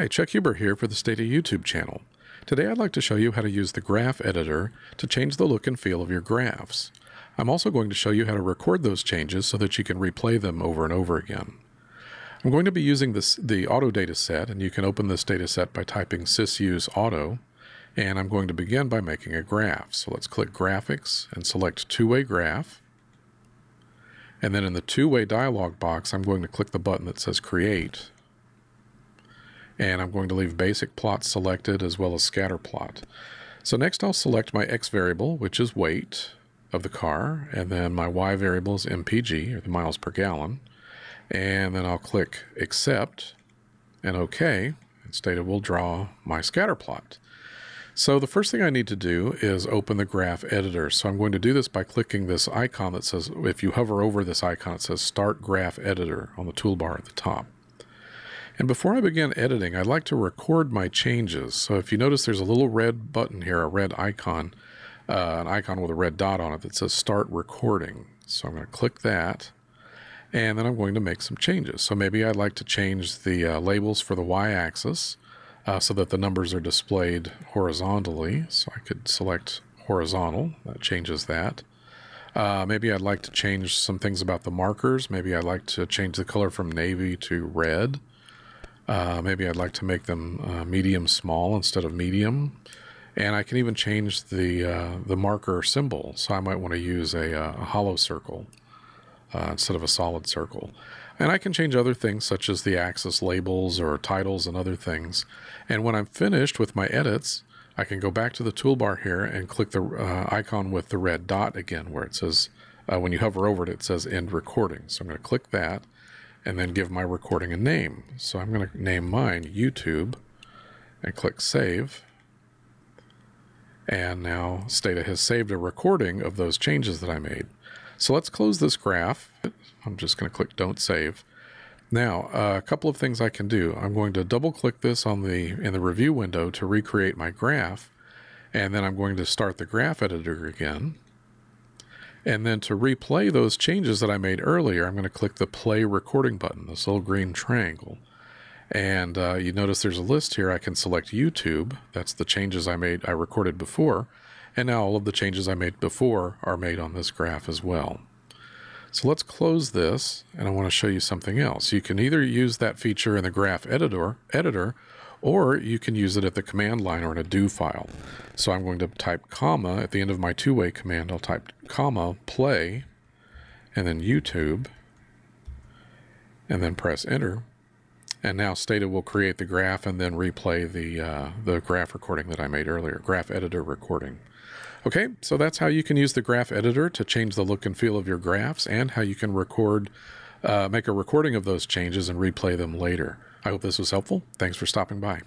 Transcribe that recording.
Hi, Chuck Huber here for the Stata YouTube channel. Today I'd like to show you how to use the graph editor to change the look and feel of your graphs. I'm also going to show you how to record those changes so that you can replay them over and over again. I'm going to be using this, the auto data set, and you can open this data set by typing sysuse auto, and I'm going to begin by making a graph. So let's click graphics and select two-way graph. And then in the two-way dialog box, I'm going to click the button that says create and I'm going to leave basic plot selected as well as scatter plot. So next I'll select my x variable, which is weight of the car, and then my y variable is mpg, or the miles per gallon, and then I'll click accept and OK, and it will draw my scatter plot. So the first thing I need to do is open the graph editor. So I'm going to do this by clicking this icon that says, if you hover over this icon, it says Start Graph Editor on the toolbar at the top. And before I begin editing, I'd like to record my changes. So if you notice there's a little red button here, a red icon, uh, an icon with a red dot on it that says start recording. So I'm going to click that and then I'm going to make some changes. So maybe I'd like to change the uh, labels for the y-axis uh, so that the numbers are displayed horizontally. So I could select horizontal, that changes that. Uh, maybe I'd like to change some things about the markers. Maybe I'd like to change the color from navy to red. Uh, maybe I'd like to make them uh, medium small instead of medium. And I can even change the, uh, the marker symbol. So I might want to use a, uh, a hollow circle uh, instead of a solid circle. And I can change other things such as the axis labels or titles and other things. And when I'm finished with my edits, I can go back to the toolbar here and click the uh, icon with the red dot again where it says, when you hover over it, it says end recording. So I'm going to click that and then give my recording a name. So I'm going to name mine YouTube and click save. And now Stata has saved a recording of those changes that I made. So let's close this graph. I'm just going to click don't save. Now, uh, a couple of things I can do. I'm going to double click this on the in the review window to recreate my graph. And then I'm going to start the graph editor again. And then to replay those changes that I made earlier, I'm going to click the play recording button, this little green triangle. And uh, you notice there's a list here. I can select YouTube. That's the changes I made, I recorded before. And now all of the changes I made before are made on this graph as well. So let's close this, and I want to show you something else. You can either use that feature in the graph editor, editor or you can use it at the command line or in a do file. So I'm going to type comma at the end of my two-way command. I'll type comma play and then YouTube and then press enter. And now Stata will create the graph and then replay the, uh, the graph recording that I made earlier, graph editor recording. Okay, so that's how you can use the graph editor to change the look and feel of your graphs and how you can record, uh, make a recording of those changes and replay them later. I hope this was helpful. Thanks for stopping by.